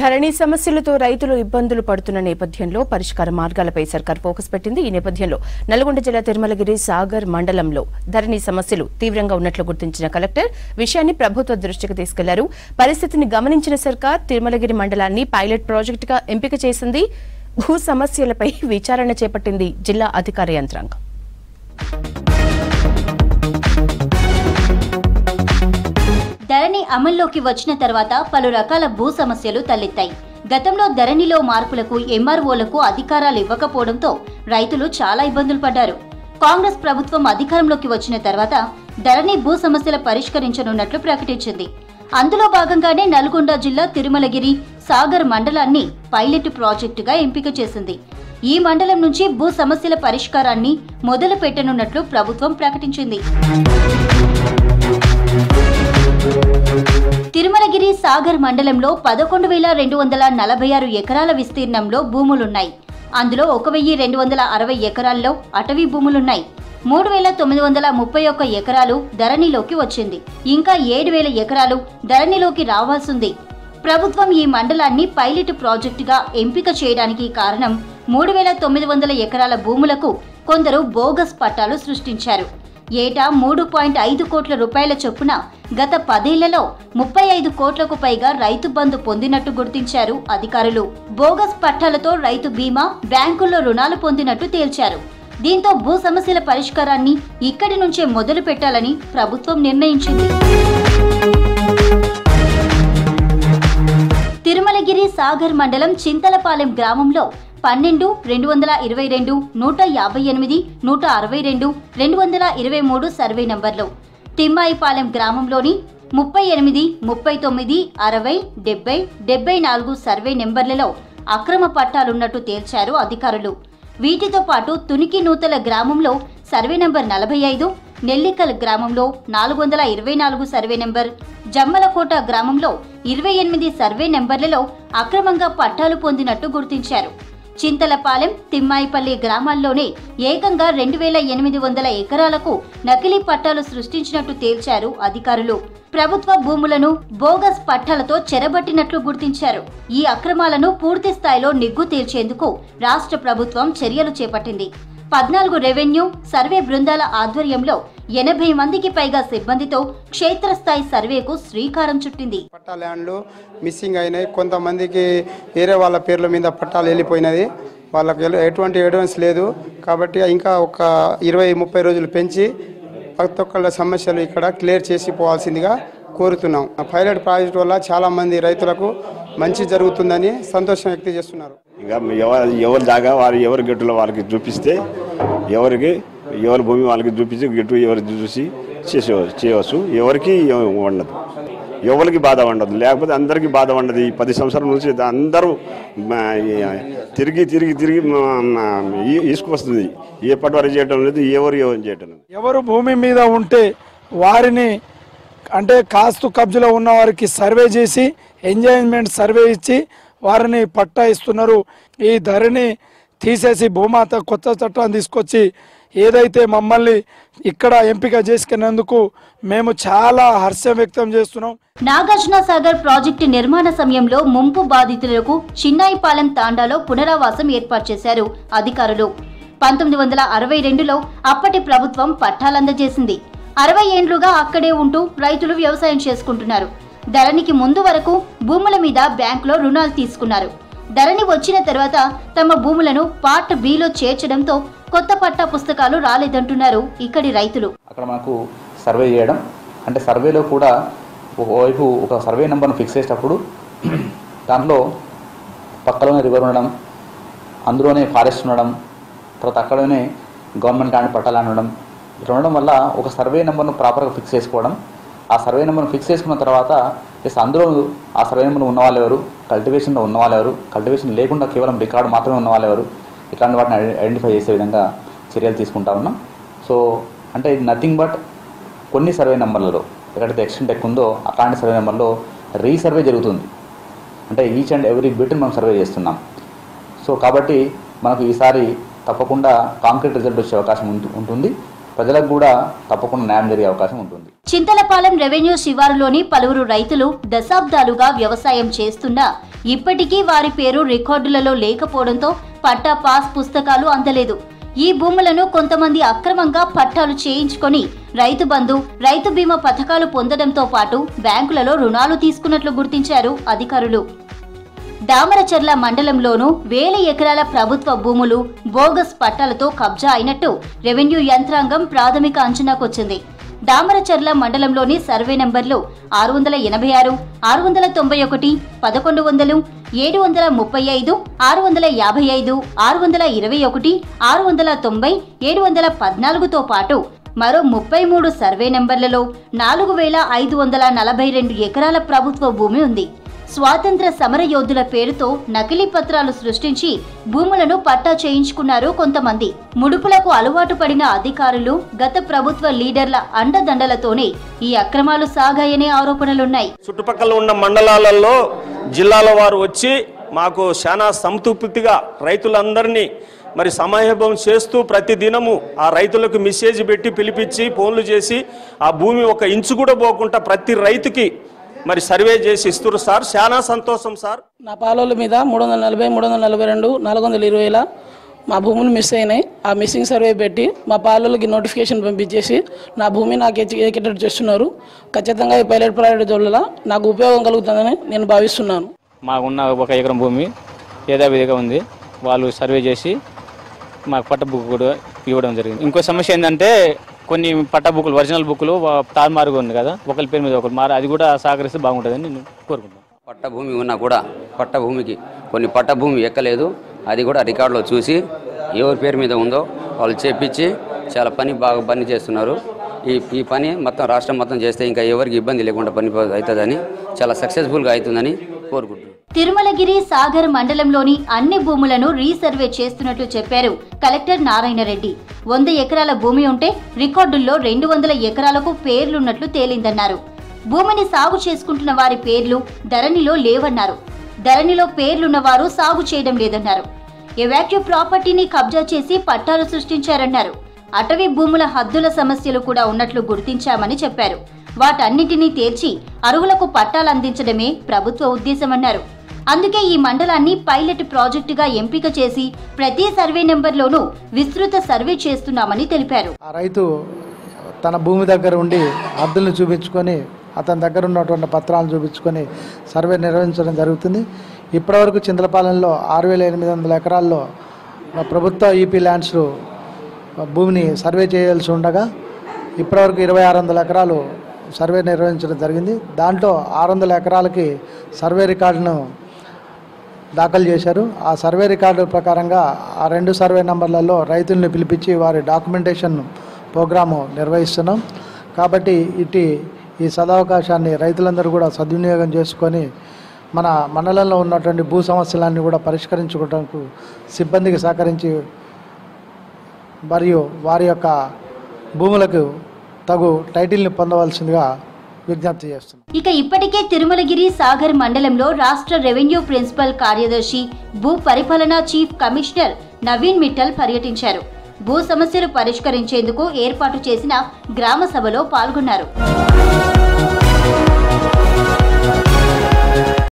ధరణి సమస్యలతో రైతులు ఇబ్బందులు పడుతున్న నేపథ్యంలో పరిష్కార మార్గాలపై సర్కార్ ఫోకస్ పెట్టింది. ఈ నేపథ్యంలో నల్గొండ జిల్లా తిరుమలగిరి సాగర్ మండలంలో ధరణి సమస్యలు తీవ్రంగా ఉన్నట్లు గుర్తించిన కలెక్టర్ విషయాన్ని ప్రభుత్వ దృష్టికి తీసుకెళ్ళారు. పరిస్థితిని గమనించిన సర్కార్ తిరుమలగిరి మండలాన్ని పైలట్ ప్రాజెక్టుగా ఎంపిక చేసింది. భూ సమస్యలపై విచారణ చేపట్టింది జిల్లా అధికార యంత్రాంగం. ధరణి అమల్లోకి వచ్చిన తర్వాత పలు రకాల భూ సమస్యలు తలెత్తాయి. గతంలో ధరణిలో మార్పులకు ఎంఆర్ఓలకు అధికారాలు ఇవ్వకపోవడంతో రైతులు చాలా ఇబ్బందులు పడ్డారు. కాంగ్రెస్ ప్రభుత్వం అధికారంలోకి వచ్చిన తర్వాత ధరణి భూ సమస్యల పరిష్కరించనున్నట్లు ప్రకటించింది. అందులో భాగంగానే నల్గొండ జిల్లా తిరుమలగిరి సాగర్ మండలాన్ని పైలట్ ప్రాజెక్టుగా ఎంపిక చేసింది. ఈ మండలం నుంచి భూ సమస్యల పరిష్కారాన్ని మొదలు పెట్టనున్నట్లు ప్రభుత్వం ప్రకటించింది. తిరుమలగిరి సాగర్ మండలంలో పదకొండు వేల రెండు వందల నలభై ఆరు ఎకరాల విస్తీర్ణంలో భూములున్నాయి. అందులో ఒక వెయ్యి రెండు వందల అరవై ఎకరాల్లో అటవీ భూములున్నాయి. మూడు వేల తొమ్మిది వందల ముప్పై ఒక్క ఎకరాలు ధరణిలోకి వచ్చింది. ఇంకా ఏడు వేల ఎకరాలు ధరణిలోకి రావాల్సింది. ప్రభుత్వం ఈ మండలాన్ని పైలట్ ప్రాజెక్టుగా ఎంపిక చేయడానికి కారణం మూడు వేల తొమ్మిది వందల ఎకరాల భూములకు కొందరు బోగస్ పట్టాలు సృష్టించారు. ఏటా మూడు పాయింట్ ఐదు కోట్ల రూపాయల చొప్పున గత పదేళ్ళలో ముప్పై ఐదు కోట్లకు పైగా రైతు బంధు పొందినట్టు గుర్తించారు అధికారులు. బోగస్ పట్టాలతో రైతు బీమా బ్యాంకుల్లో రుణాలు పొందినట్టు తేల్చారు. దీంతో భూ సమస్యల పరిష్కారాన్ని ఇక్కడి నుంచే మొదలు పెట్టాలని ప్రభుత్వం నిర్ణయించింది. తిరుమలగిరి సాగర్ మండలం చింతలపాలెం గ్రామంలో పన్నెండు రెండు వందల ఇరవై రెండు నూట యాభై ఎనిమిది నూట అరవై రెండు రెండు వందల ఇరవై మూడు సర్వే నంబర్లు. తిమ్మాయిపాలెం గ్రామంలోని ముప్పై ఎనిమిది ముప్పై తొమ్మిది అరవై డెబ్బై డెబ్బై నాలుగు సర్వే నెంబర్లలో అక్రమ పట్టాలున్నట్టు తేల్చారు అధికారులు. వీటితో పాటు తునికి నూతల గ్రామంలో సర్వే నెంబర్ నలభై ఐదు నెల్లికల్ గ్రామంలో నాలుగు వందల ఇరవై నాలుగు సర్వే నెంబర్ జమ్మలకోట గ్రామంలో ఇరవై ఎనిమిది సర్వే నెంబర్లలో అక్రమంగా పట్టాలు పొందినట్టు గుర్తించారు. చింతలపాలెం తిమ్మాయిపల్లి గ్రామాల్లోనే ఏకంగా రెండు వేల ఎనిమిది వందల ఎకరాలకు నకిలీ పట్టాలు సృష్టించినట్టు తేల్చారు అధికారులు. ప్రభుత్వ భూములను బోగస్ పట్టాలతో చెరబట్టినట్లు గుర్తించారు. ఈ అక్రమాలను పూర్తి స్థాయిలో నిగ్గు తేల్చేందుకు రాష్ట్ర ప్రభుత్వం చర్యలు చేపట్టింది. పద్నాలుగు రెవెన్యూ సర్వే బృందాల ఆధ్వర్యంలో ఎనభై మందికి పైగా సిబ్బందితో క్షేత్రస్థాయి సర్వేకు శ్రీకారం చుట్టింది. పట్టా ల్యాండ్లు మిస్సింగ్ అయినాయి. కొంతమందికి వేరే వాళ్ళ పేర్ల మీద పట్టాలు వెళ్ళిపోయినది. వాళ్ళకి ఎటువంటి ఎవిడెన్స్ లేదు. కాబట్టి ఇంకా ఒక ఇరవై ముప్పై రోజులు పెంచి ప్రతి ఒక్కళ్ళ సమస్యలు ఇక్కడ క్లియర్ చేసి పోవాల్సిందిగా కోరుతున్నాం. ఆ పైలట్ ప్రాజెక్ట్ వల్ల చాలామంది రైతులకు మంచి జరుగుతుందని సంతోషం వ్యక్తం చేస్తున్నారు. ఇంకా ఎవరు ఎవరి దాకా వారు ఎవరి గట్టులో వాళ్ళకి చూపిస్తే ఎవరికి ఎవరి భూమి వాళ్ళకి చూపించి గట్టు ఎవరు చూసి చేసే చేయవచ్చు. ఎవరికి ఉండదు ఎవరికి బాధ ఉండదు లేకపోతే అందరికీ బాధ ఉండదు ఈ పది సంవత్సరాల నుంచి అందరూ తిరిగి తిరిగి తిరిగి ఈసుకొస్తుంది ఏ పట్టువారు చేయటం లేదు ఎవరు ఎవరు చేయటం లేదు. ఎవరు భూమి మీద ఉంటే వారిని అంటే కాస్తు కబ్జలో ఉన్న వారికి సర్వే చేసి ఎంజాయ్మెంట్ సర్వే ఇచ్చి వారిని పట్టా ఇస్తున్నారు. ఈ ధరని తీసేసి భూమాత కొత్త చట్టాన్ని తీసుకొచ్చి ఏదైతే మమ్మల్ని ఇక్కడ ఎంపిక చేసుకున్నందుకు మేము చాలా హర్షం వ్యక్తం చేస్తున్నాం. నాగార్జున సాగర్ ప్రాజెక్టు నిర్మాణ సమయంలో ముంపు బాధితులకు చిన్నాయిపాలెం తాండాలో పునరావాసం ఏర్పాటు చేశారు అధికారులు. పంతొమ్మిది వందల అరవై రెండులో అప్పటి ప్రభుత్వం పట్టాలందజేసింది. అరవై ఏండ్లుగా అక్కడే ఉంటూ రైతులు వ్యవసాయం చేసుకుంటున్నారు. ధరణికి ముందు వరకు భూముల మీద బ్యాంకులో రుణాలు తీసుకున్నారు. ధరణి వచ్చిన తర్వాత తమ భూములను పార్ట్ బిలో చేర్చడంతో కొత్త పట్టా పుస్తకాలు రాలేదంటున్నారు ఇక్కడి రైతులు. అక్కడ మనకు సర్వే చేయడం అంటే సర్వేలో కూడా ఒకవైపు ఒక సర్వే నెంబర్ను ఫిక్స్ చేసేటప్పుడు దాంట్లో పక్కలోనే రివర్ ఉండడం అందులోనే ఫారెస్ట్ ఉండడం తర్వాత అక్కడనే గవర్నమెంట్ ల్యాండ్ పట్టాలు ఉండడం ఇట్లా ఉండడం వల్ల ఒక సర్వే నెంబర్ను ప్రాపర్గా ఫిక్స్ చేసుకోవడం. ఆ సర్వే నెంబర్ను ఫిక్స్ చేసుకున్న తర్వాత ఎస్ అందులో ఆ సర్వే నెంబర్ ఉన్న వాళ్ళు ఎవరు? కల్టివేషన్లో ఉన్న వాళ్ళు ఎవరు? కల్టివేషన్ లేకుండా కేవలం రికార్డు మాత్రమే ఉన్న వాళ్ళు ఎవరు? ఇట్లాంటి వాటిని ఐడెంటిఫై చేసే విధంగా చర్యలు తీసుకుంటా ఉన్నాం. సో అంటే ఇది నథింగ్ బట్ కొన్ని సర్వే నెంబర్లలో ఎక్కడైతే ఎక్స్టెంట్ ఎక్కువ ఉందో అట్లాంటి సర్వే నెంబర్లో రీసర్వే జరుగుతుంది. అంటే ఈచ్ అండ్ ఎవ్రీ బిట్ని మనం సర్వే చేస్తున్నాం. సో కాబట్టి మనకు ఈసారి తప్పకుండా కాంక్రీట్ రిజల్ట్ వచ్చే అవకాశం ఉంటుంది. ప్రజలకు కూడా తప్పకుండా న్యాయం జరిగే అవకాశం ఉంటుంది. చింతలపాలెం రెవెన్యూ శివారులోని పలువురు రైతులు దశాబ్దాలుగా వ్యవసాయం చేస్తున్నా ఇప్పటికీ వారి పేరు రికార్డులలో లేకపోవడంతో పట్టా పాస్ పుస్తకాలు అందలేదు. ఈ భూములను కొంతమంది అక్రమంగా పట్టాలు చేయించుకొని రైతు బంధు రైతు బీమా పథకాలు పొందడంతో పాటు బ్యాంకులలో రుణాలు తీసుకున్నట్లు గుర్తించారు అధికారులు. దామరచర్ల మండలంలోనూ వేల ఎకరాల ప్రభుత్వ భూములు బోగస్ పట్టాలతో కబ్జా అయినట్టు రెవెన్యూ యంత్రాంగం ప్రాథమిక అంచనాకొచ్చింది. దామరచర్ల మండలంలోని సర్వే నెంబర్లు ఆరు వందల ఎనభై ఆరు ఆరు వందల తొంభై ఒకటి పదకొండు వందలు ఏడు వందల ముప్పై ఐదు ఆరు వందల యాభై ఐదు ఆరు వందల ఇరవై ఒకటి ఆరు వందల తొంభై ఏడు వందల పద్నాలుగుతో పాటు మరో ముప్పై మూడు సర్వే నెంబర్లలో నాలుగు వేల ఐదు వందల నలభై రెండు ఎకరాల ప్రభుత్వ భూమి ఉంది. స్వాతంత్ర సమరయోధుల పేరుతో నకిలీ పత్రాలు సృష్టించి భూములను పట్టా చేయించుకున్నారు కొంతమంది. ముడుపులకు అలవాటు పడిన అధికారులు గత ప్రభుత్వ లీడర్ల అండదండలతోనే ఈ అక్రమాలు సాగాయనే ఆరోపణలున్నాయి. చుట్టుపక్కల ఉన్న మండలాలలో జిల్లాల వారు వచ్చి మాకు చాలా సంతృప్తిగా రైతులందరినీ మరి సమయభం చేస్తూ ప్రతి దినము ఆ రైతులకు మెసేజ్ పెట్టి పిలిపించి ఫోన్లు చేసి ఆ భూమి ఒక ఇంచు కూడా పోకుండా ప్రతి రైతుకి మరి సర్వే చేసి ఇస్తున్నారు సార్. చాలా సంతోషం సార్. నా పాలోళ్ళ మీద మూడు వందల నలభై మూడు వందల నలభై రెండు నాలుగు వందల ఇరవైల మా భూములు మిస్ అయినాయి. ఆ మిస్సింగ్ సర్వే పెట్టి మా పాలోళ్ళకి నోటిఫికేషన్ పంపించేసి నా భూమి నాకు ఎక్కేటట్టు చేస్తున్నారు. ఖచ్చితంగా ఈ పైలట్ ప్రాజెక్ట్ వల్ల నాకు ఉపయోగం కలుగుతుందని నేను భావిస్తున్నాను. మాకున్న ఒక ఎకరం భూమి యథావిధిగా ఉంది. వాళ్ళు సర్వే చేసి మాకు పట్ట బుక్ కూడా ఇవ్వడం జరిగింది. ఇంకో సమస్య ఏంటంటే కొన్ని పట్ట బుక్కులు ఒరిజినల్ బుక్కులు తారుమారుగా ఉంది కదా. ఒకరి పేరు మీద ఒకరు మారి అది కూడా సహకరిస్తే బాగుంటుందని నేను కోరుకుంటున్నాను. పట్టభూమి ఉన్నా కూడా పట్టభూమికి కొన్ని పట్టభూమి ఎక్కలేదు. అది కూడా రికార్డులో చూసి ఎవరి పేరు మీద ఉందో వాళ్ళు చెప్పించి చాలా పని బాగా పని చేస్తున్నారు. ఈ ఈ పని మొత్తం రాష్ట్రం మొత్తం చేస్తే ఇంకా ఎవరికి ఇబ్బంది లేకుండా పని అవుతుందని చాలా సక్సెస్ఫుల్గా అవుతుందని తిరుమలగిరి సాగర్ మండలంలోని అన్ని భూములను రీసర్వే చేస్తున్నట్లు చెప్పారు కలెక్టర్ నారాయణ రెడ్డి వంద ఎకరాల భూమి ఉంటే రికార్డుల్లో రెండు వందల ఎకరాలకు పేర్లున్నట్లు తేలిందన్నారు. భూమిని సాగు చేసుకుంటున్న వారి పేర్లు ధరణిలో లేవన్నారు. ధరణిలో పేర్లున్న వారు సాగు చేయడం లేదన్నారు. ఎవాక్యూ ప్రాపర్టీని కబ్జా చేసి పట్టాలు సృష్టించారన్నారు. అటవీ భూముల హద్దుల సమస్యలు కూడా ఉన్నట్లు గుర్తించామని చెప్పారు. వాటన్నిటినీ తీర్చి అరువులకు పట్టాలు అందించడమే ప్రభుత్వ ఉద్దేశమన్నారు. అందుకే ఈ మండలాన్ని పైలట్ ప్రాజెక్టుగా ఎంపిక చేసి ప్రతి సర్వే నెంబర్లోనూ విస్తృత సర్వే చేస్తున్నామని తెలిపారు. ఆ రైతు తన భూమి దగ్గర ఉండి హద్దులను చూపించుకొని అతని దగ్గర ఉన్నటువంటి పత్రాలను చూపించుకొని సర్వే నిర్వహించడం జరుగుతుంది. ఇప్పటివరకు చింతలపాలెంలో ఆరు వేల ఎనిమిది వందల ఎకరాల్లో ప్రభుత్వ ఈపీ ల్యాండ్స్ భూమిని సర్వే చేయాల్సి ఉండగా ఇప్పటివరకు ఇరవై ఆరు వందల ఎకరాలు సర్వే నిర్వహించడం జరిగింది. దాంట్లో ఆరు వందల ఎకరాలకి సర్వే రికార్డును దాఖలు చేశారు. ఆ సర్వే రికార్డు ప్రకారంగా ఆ రెండు సర్వే నంబర్లలో రైతుల్ని పిలిపించి వారి డాక్యుమెంటేషన్ ప్రోగ్రాము నిర్వహిస్తున్నాం. కాబట్టి ఇటు ఈ సదవకాశాన్ని రైతులందరూ కూడా సద్వినియోగం చేసుకొని మన మండలంలో ఉన్నటువంటి భూ సమస్యలన్నీ కూడా పరిష్కరించుకోవడానికి సిబ్బందికి సహకరించి మరియు వారి యొక్క భూములకు తగు టైటిల్ని పొందవలసిందిగా విజ్ఞప్తి చేస్తున్నాం. ఇక ఇప్పటికే తిరుమలగిరి సాగర్ మండలంలో రాష్ట్ర రెవెన్యూ ప్రిన్సిపల్ కార్యదర్శి భూ పరిపాలనా చీఫ్ కమిషనర్ నవీన్ మిట్టల్ పర్యటించారు. భూ సమస్యలు పరిష్కరించేందుకు ఏర్పాటు చేసిన గ్రామ సభలో పాల్గొన్నారు.